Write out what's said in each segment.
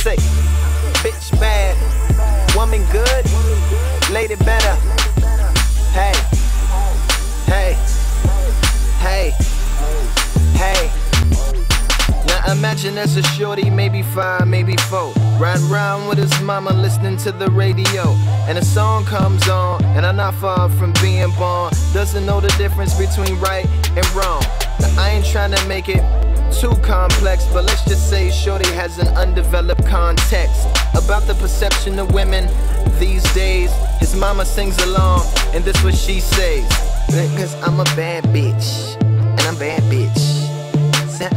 say, bitch bad, woman good, lady better. Hey, hey, hey, hey. Now imagine that's a shorty, maybe five, maybe four. Riding around with his mama listening to the radio. And a song comes on, and I'm not far from being born. Doesn't know the difference between right and wrong. Now I ain't trying to make it too complex, but let's just say Shorty has an undeveloped context about the perception of women these days. His mama sings along, and this what she says. Cause I'm a bad bitch, and I'm bad bitch.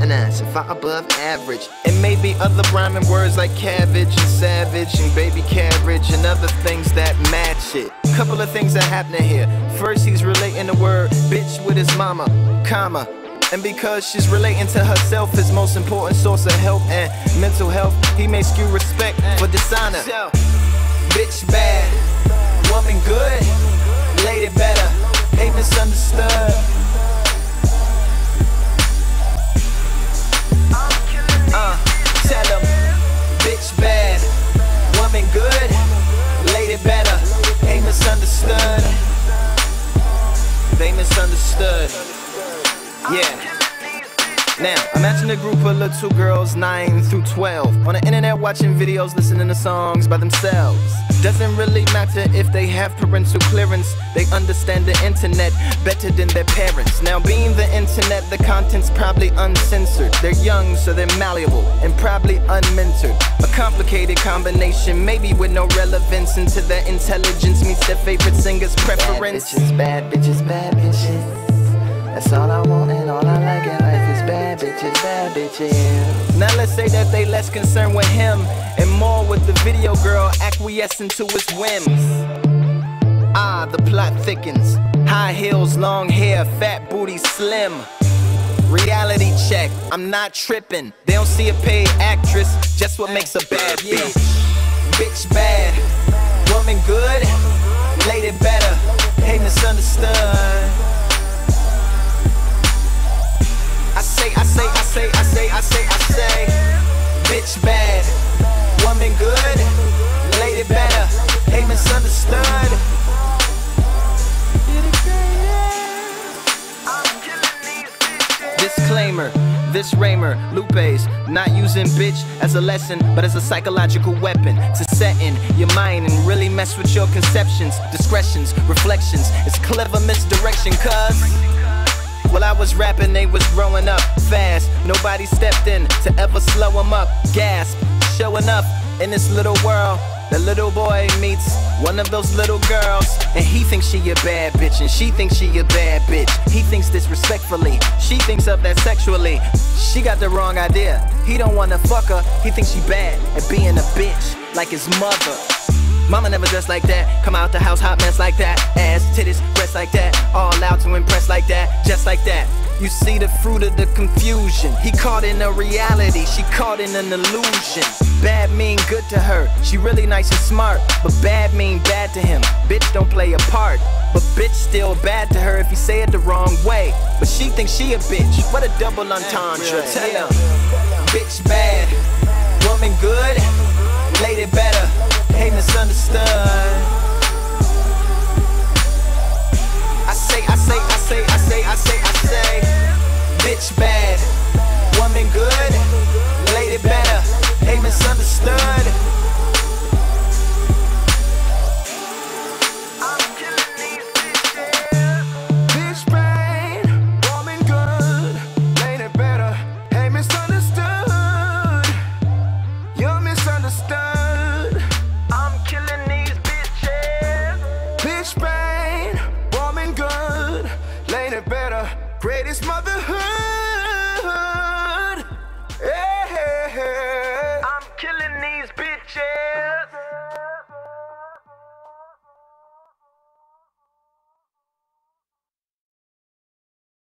And far above average. And maybe other rhyming words like cabbage and savage and baby carriage and other things that match it. Couple of things that happen here. First, he's relating the word bitch with his mama, comma. And because she's relating to herself, his most important source of help and mental health, he may skew respect for dishonor. Bitch bad, woman good, lady better, ain't misunderstood. A group of little girls, 9 through 12, on the internet watching videos, listening to songs by themselves. Doesn't really matter if they have parental clearance, they understand the internet better than their parents. Now, being the internet, the content's probably uncensored. They're young, so they're malleable and probably unmentored. A complicated combination, maybe with no relevance into their intelligence meets their favorite singer's preference. Bad bitches, bad bitches, bad bitches. That's all I want and all I like is bad bitches, bad bitches. Now let's say that they less concerned with him and more with the video girl acquiescing to his whims. Ah, the plot thickens. High heels, long hair, fat booty, slim. Reality check, I'm not tripping. They don't see a paid actress, just what makes a bad bitch. Bitch bad, woman good, lady better, ain't misunderstood. Say, I say, bitch bad, woman good, lady better, misunderstood. Disclaimer. This Raymer, Lupe's, not using bitch as a lesson, but as a psychological weapon to set in your mind and really mess with your conceptions, discretions, reflections. It's clever misdirection, cuz. While I was rapping, they was growing up fast. Nobody stepped in to ever slow them up. Gasp, showing up in this little world. The little boy meets one of those little girls, and he thinks she a bad bitch, and she thinks she a bad bitch. He thinks disrespectfully, she thinks of that sexually. She got the wrong idea. He don't wanna fuck her, he thinks she bad at being a bitch, like his mother. Mama never dressed like that. Come out the house, hot mess like that. Ass, titties, breasts like that. All out to impress like that, just like that. You see the fruit of the confusion. He caught in a reality, she caught in an illusion. Bad mean good to her, she really nice and smart. But bad mean bad to him. Bitch don't play a part. But bitch still bad to her if you say it the wrong way. But she thinks she a bitch. What a double entendre. Tell him, bitch bad, woman good, lady better, hate misunderstood. bitches.